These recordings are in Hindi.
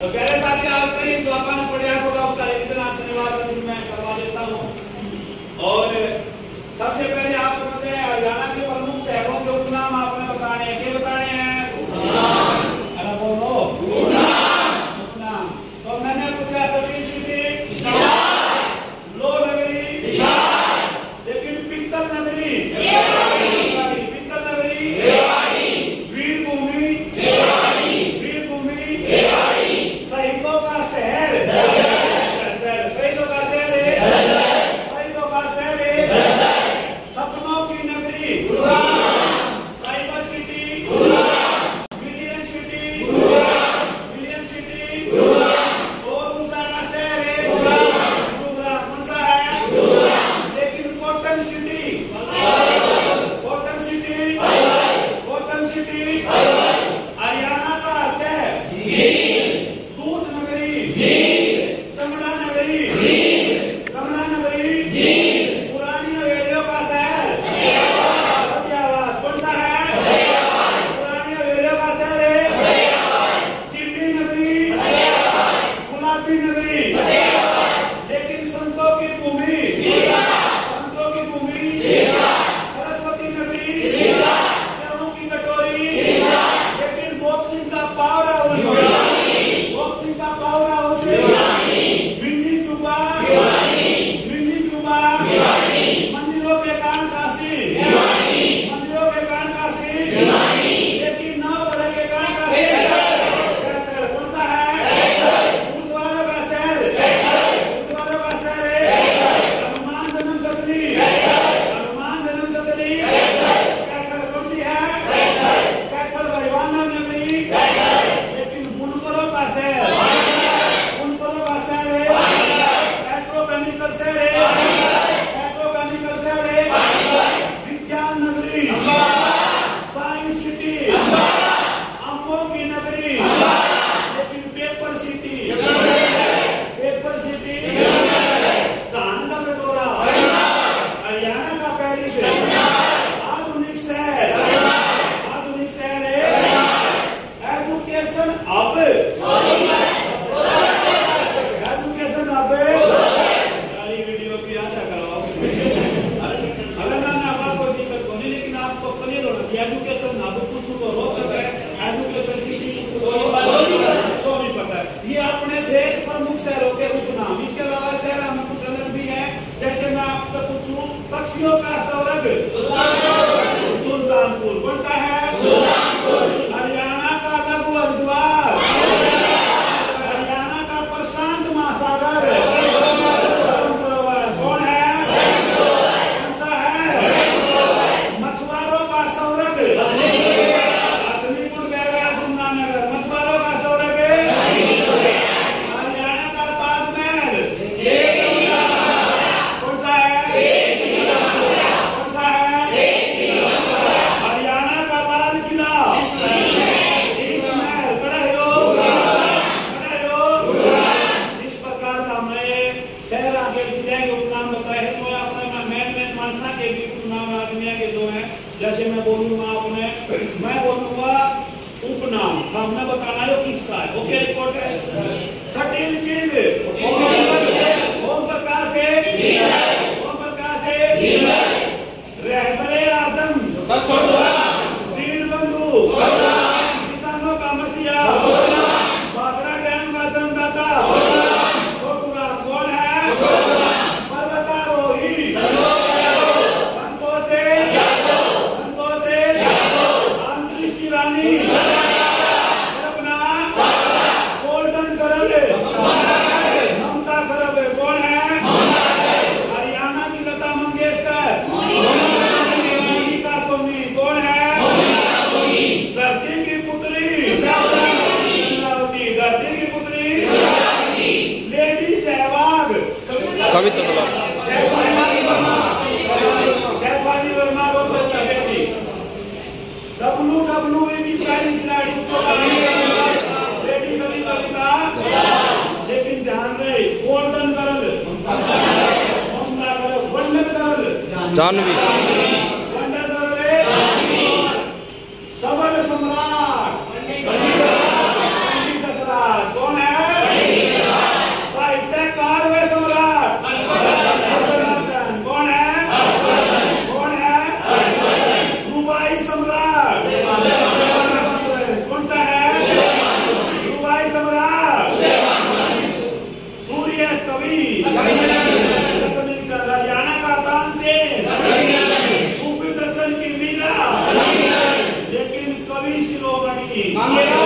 તો પહેલે સાથે આવતા જ દ્વાપાનું પડ્યા आपको कुछ तो रोक रहा है एजुकेशन सिटी कुछ तो तो हमने बताना है किसका है। ओके रिपोर्ट है? सटील किंग ओम प्रकाश है? ओम प्रकाश है आज़म। Dann Yeah.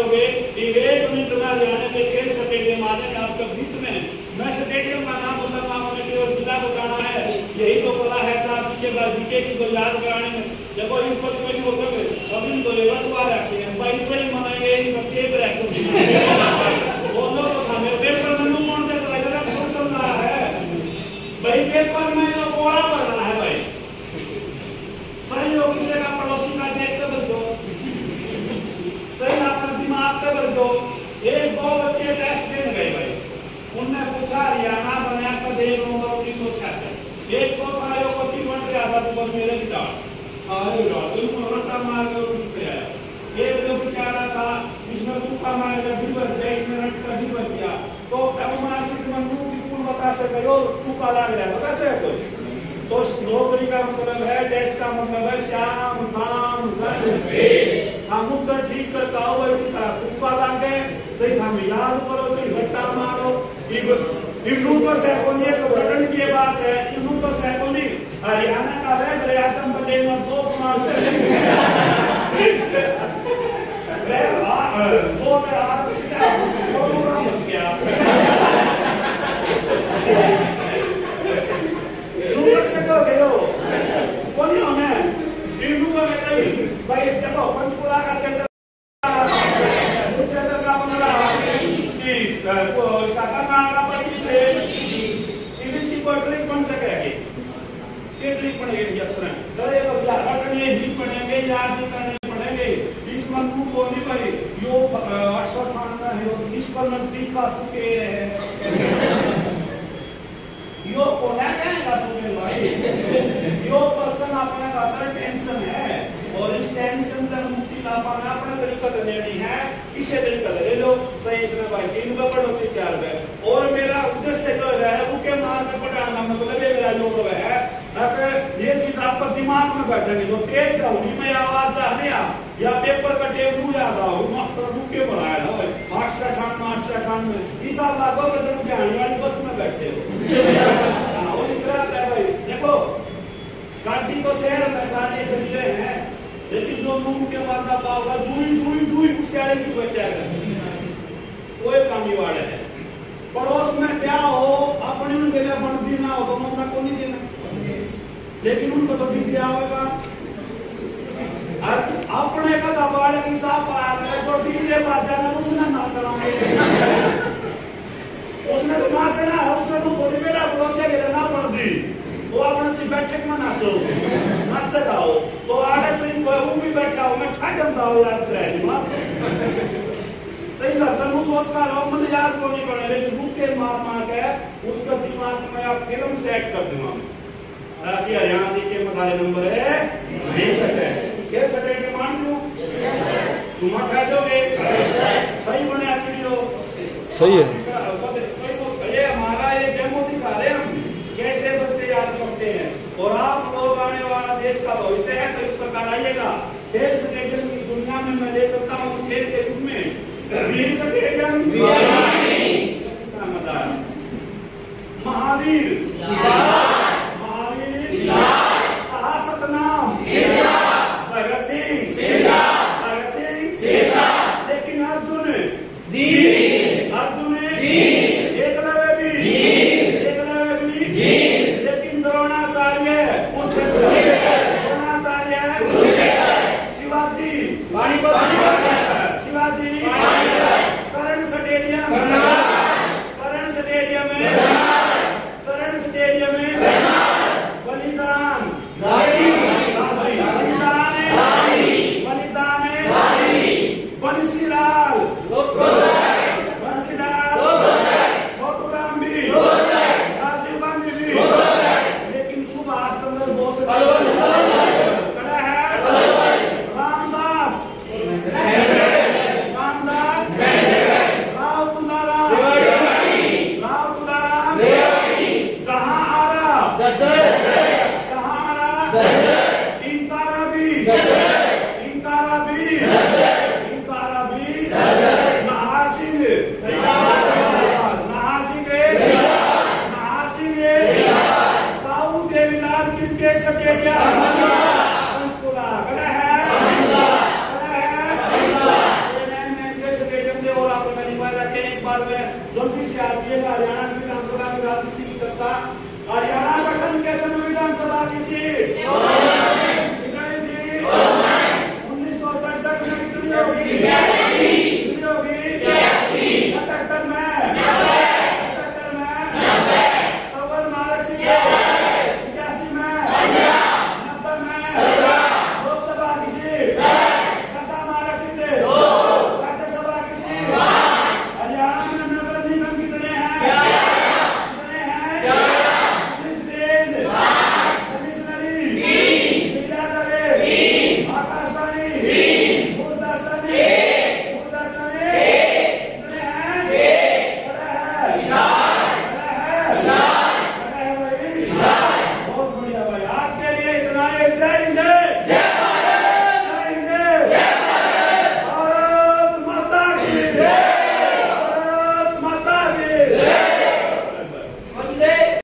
करोगे विवेक में डुबा जाने के खेल सटेटे माने आपके बीच में मैं स्टेडियम का नाम बोलता हूँ आपने केवल जिला को कहना है। यही तो बोला है साहब के बाद बीके की को याद कराने में। देखो पर कोई हो बोल अब इनको लेवट हुआ रखे हैं पैसे ही मनाएँगे इनको चेप रखो बोलो तो हमें पेपर में मुँह मोड़ दे तो ऐसा बोल रहा है। भाई पेपर में तो बस मेरे की डाल अरे डाल तुम रट्टा मार कर उठ पे आया एक जो बेचारा था इसमें तुक्का मार के भी बच गया इसमें रट का भी बच गया। तो अब मार्कशीट में मुँह की कौन बता सके यो तुक्का लग रहा है, बता सके कोई? तो नौकरी का मतलब है देश का मतलब है श्याम नाम धन हम उत्तर ठीक करता हो वही का तुक्का लागे सही हम याद करो तो घट्टा मारो। इन्नू तो सैकोनी एक घटन की बात है तो हरियाणा का गए आतम बड़े में दो कुमार दो में क्या छोटू राम बच गया का पच्चीस है इंग्लिश की कोई ट्रिक बन सकेगी ये ट्रिक बनेगी अक्सर तो ये तो ज़्यादा करने ही पढ़ेंगे याद करने पड़ेंगे इस मंत्र को नहीं भाई यो खाना है पर नज़दीक का सुके यो, कोना कहेगा सुके भाई? यो पर्सन अपने अंदर टेंशन है, और इस टेंशन से मुक्ति ला पाना अपने तरीका से लेनी है, इसे तरीका ले लो। सही इसमें भाई तीन का पढ़ो चार में और मेरा उद्देश्य जो है मार का पढ़ाना मतलब ये मेरा योग है ये चीज़ आपका दिमाग में बैठेगी। तो तेज होगी में आवाज़ जाने आ या पेपर का टेबल याद आओ मास्टर रुके बनाया ना भाई। आठ से अठान आठ से अठान में। इस साल लागो के तुम ज्ञान वाली बस में बैठे हो। वो निकला है, भाई। देखो गाड़ी तो शहर में सारे खरीदे हैं, लेकिन जो मुँह के माता पाओगा जुई जुई जुई कुशियारे की बच जाएगा कोई कमी वाले है। पड़ोस में क्या हो, अपने उनके लिए बनती ना हो तो मौका को नहीं देना। लेकिन उनको तो डीजे आवेगा और अपने का दबाड़ की साहब पाया करे तो डीजे बाजा ना उसने नाचना है। उसने तो नाचना है, उसने तो थोड़ी मेरा पड़ोसिया के ना पड़ दी। वो अपने से बैठक में नाचो। नाच गाओ तो आगे से कोई वो भी बैठा हो, मैं ठाडम दाओ याद करे माँ सही बात है सोच का लोग मुझे याद को नहीं पड़े लेकिन मुक्के मार मार के उसका दिमाग में आप फ़िल्म सेट कर दूँगा राशि हरियाणा जी के मधारे नंबर है। नहीं कटे ये मान लूँ। तुम दोगे सही बने वीडियो सही है। ये हमारा ये डेमो दिखा रहे हम। कैसे बच्चे याद करते हैं। और आप लोग आने वाला देश का भविष्य है तो इस प्रकार आइएगा। खेल स्टेडियम की दुनिया में मैं ले सकता हूँ खेल के रूप में। वीर स्टेडियम कितना मज़ा है महावीर।